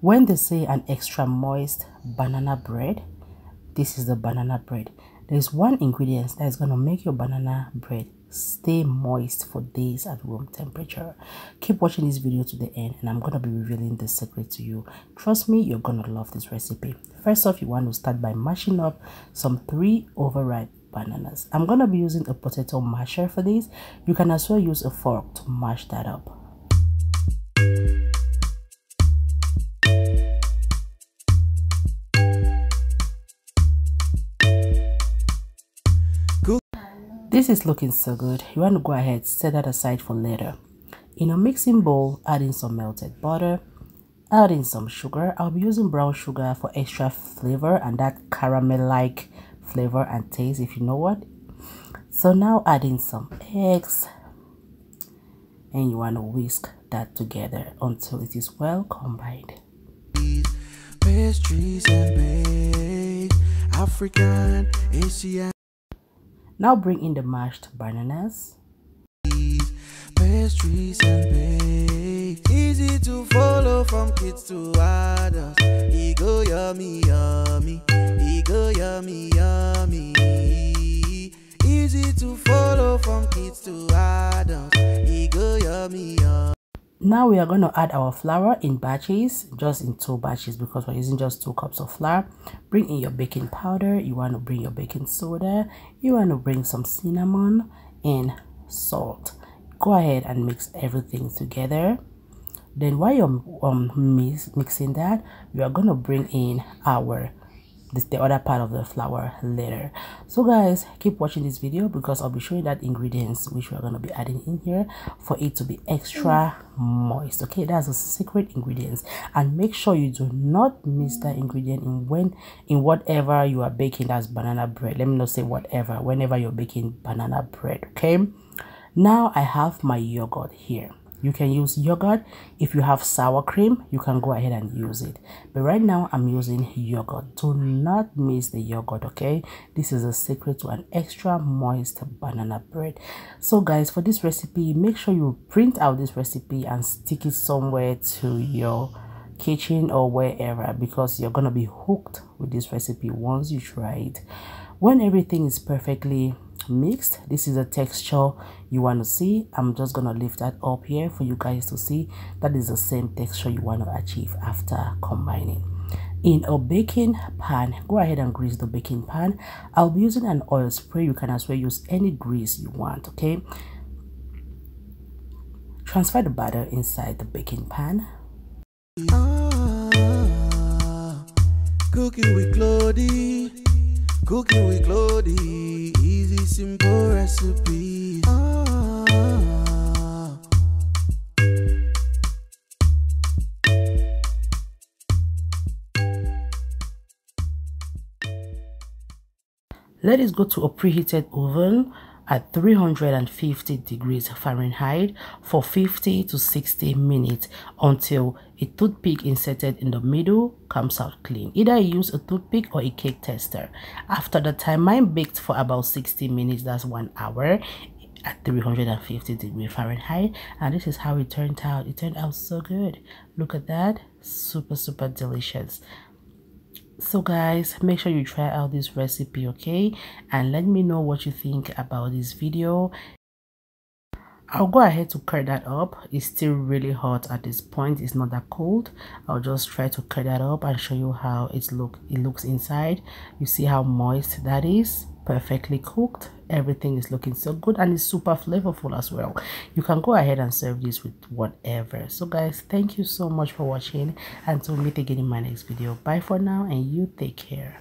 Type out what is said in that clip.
when they say an extra moist banana bread this is the banana bread. There's one ingredient that is going to make your banana bread stay moist for days at room temperature. Keep watching this video to the end and i'm going to be revealing the secret to you. Trust me you're going to love this recipe. First off you want to start by mashing up some three overripe bananas. I'm going to be using a potato masher for this. You can as well use a fork to mash that up This is looking so good. You want to go ahead, set that aside for later. In a mixing bowl, add in some melted butter, add in some sugar. I'll be using brown sugar for extra flavor and that caramel-like flavor and taste, if you know what. So now add in some eggs and you want to whisk that together until it is well combined. Pastries and African, Asian. Now bring in the mashed bananas. Pastries and. Easy to follow from kids to adults. Ego yummy yummy. Ego yummy yummy. Now we are going to add our flour in batches, just in two batches because we're using just two cups of flour. Bring in your baking powder, you want to bring your baking soda, you want to bring some cinnamon and salt. Go ahead and mix everything together. Then while you're um, mix, mixing that, you are going to bring in our this the other part of the flour later. So guys keep watching this video because i'll be showing that ingredients which we're going to be adding in here for it to be extra moist okay? That's a secret ingredients. And make sure you do not miss that ingredient in when in whatever you are baking that's banana bread. Let me not say whatever whenever you're baking banana bread okay? Now i have my yogurt here you can use yogurt. If you have sour cream you can go ahead and use it. But right now i'm using yogurt. Do not miss the yogurt okay? This is a secret to an extra moist banana bread. So guys for this recipe make sure you print out this recipe and stick it somewhere to your kitchen or wherever because you're gonna be hooked with this recipe once you try it when everything is perfectly mixed this is a texture you want to see. I'm just gonna lift that up here for you guys to see. That is the same texture you want to achieve after combining. In a baking pan go ahead and grease the baking pan. I'll be using an oil spray. You can as well use any grease you want okay? Transfer the batter inside the baking pan. Ah, cooking cooking with Claudy easy simple recipe. Let us go to a preheated oven at 350 degrees Fahrenheit for 50 to 60 minutes until a toothpick inserted in the middle comes out clean. Either use a toothpick or a cake tester. After the time, mine baked for about 60 minutes, that's one hour at 350 degrees Fahrenheit. And this is how it turned out. It turned out so good. Look at that. Super super delicious so guys make sure you try out this recipe okay and let me know what you think about this video I'll go ahead to cut that up. It's still really hot at this point. It's not that cold. I'll just try to cut that up and show you how it look it looks inside. You see how moist that is perfectly cooked. Everything is looking so good and it's super flavorful as well. You can go ahead and serve this with whatever. So guys thank you so much for watching. And until meet again in my next video. Bye for now and you take care